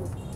Jesús.